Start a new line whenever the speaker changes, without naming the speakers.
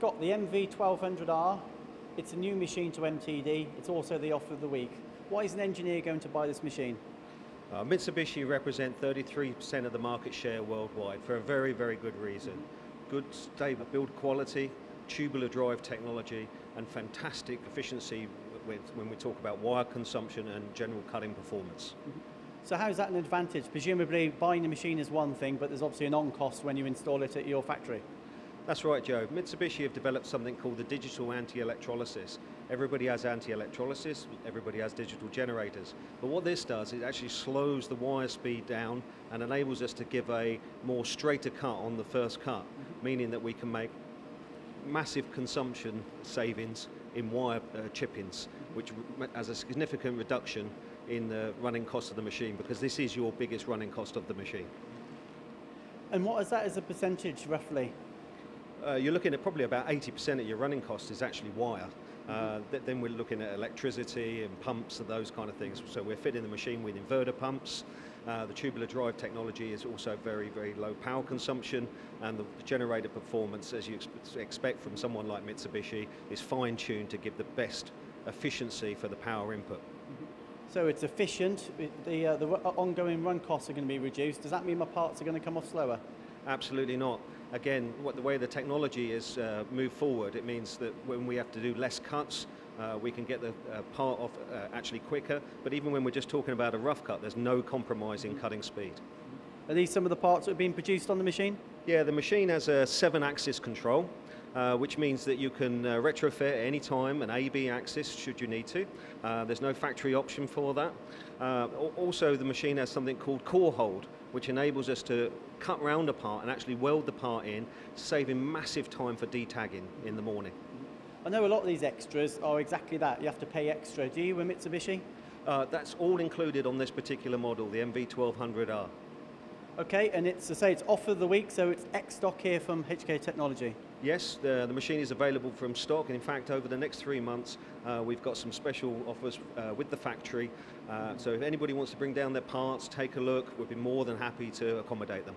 Scott, the MV1200R, it's a new machine to MTD. It's also the offer of the week. Why is an engineer going to buy this machine?
Uh, Mitsubishi represent 33% of the market share worldwide for a very, very good reason. Good stable build quality, tubular drive technology, and fantastic efficiency with, when we talk about wire consumption and general cutting performance.
So how is that an advantage? Presumably buying the machine is one thing, but there's obviously an on cost when you install it at your factory.
That's right, Joe. Mitsubishi have developed something called the digital anti-electrolysis. Everybody has anti-electrolysis, everybody has digital generators. But what this does, it actually slows the wire speed down and enables us to give a more straighter cut on the first cut, meaning that we can make massive consumption savings in wire uh, chippings, which r- has a significant reduction in the running cost of the machine because this is your biggest running cost of the machine.
And what is that as a percentage roughly?
Uh, you're looking at probably about 80% of your running cost is actually wire. Uh, th- then we're looking at electricity and pumps and those kind of things. So we're fitting the machine with inverter pumps. Uh, the tubular drive technology is also very, very low power consumption, and the generator performance, as you ex- expect from someone like Mitsubishi, is fine-tuned to give the best efficiency for the power input.
So it's efficient, the, uh, the ongoing run costs are going to be reduced. Does that mean my parts are going to come off slower?
Absolutely not. Again, what the way the technology is uh, moved forward, it means that when we have to do less cuts, uh, we can get the uh, part off uh, actually quicker. But even when we're just talking about a rough cut, there's no compromise in cutting speed.
Are these some of the parts that have been produced on the machine?
Yeah, the machine has a seven-axis control, uh, which means that you can uh, retrofit any time an A-B axis should you need to. Uh, there's no factory option for that. Uh, also, the machine has something called core hold, which enables us to cut round a part and actually weld the part in, saving massive time for detagging in the morning.
I know a lot of these extras are exactly that. You have to pay extra. Do you with Mitsubishi?
Uh, that's all included on this particular model, the MV1200R.
Okay, and it's to say it's offer of the week, so it's X stock here from HK Technology.
Yes, the, the machine is available from stock, and in fact, over the next three months, uh, we've got some special offers uh, with the factory. Uh, so if anybody wants to bring down their parts, take a look, we'd be more than happy to accommodate them.